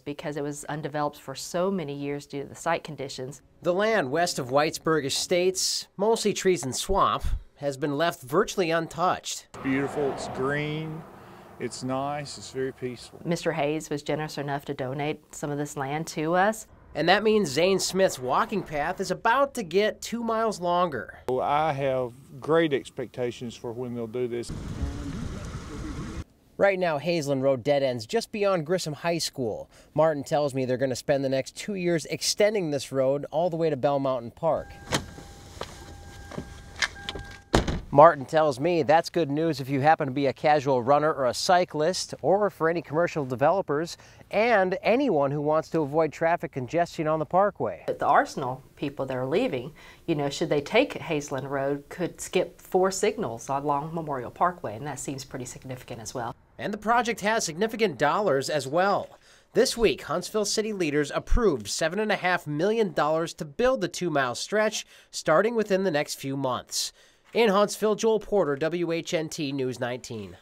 because it was undeveloped for so many years due to the site conditions. The land west of Whitesburg Estates, mostly trees and swamp, has been left virtually untouched. It's beautiful, it's green, it's nice, it's very peaceful. Mr. Hayes was generous enough to donate some of this land to us. And that means Zane Smith's walking path is about to get two miles longer. I have great expectations for when they'll do this. Right now, Haysland Road dead ends just beyond Grissom High School. Martin tells me they're going to spend the next two years extending this road all the way to Bell Mountain Park. Martin tells me that's good news if you happen to be a casual runner or a cyclist, or for any commercial developers, and anyone who wants to avoid traffic congestion on the parkway. The Arsenal people that are leaving, you know, should they take Haysland Road, could skip four signals along Memorial Parkway, and that seems pretty significant as well. And the project has significant dollars as well. This week, Huntsville city leaders approved $7.5 million to build the two mile stretch starting within the next few months. In Huntsville, Joel Porter, WHNT News 19.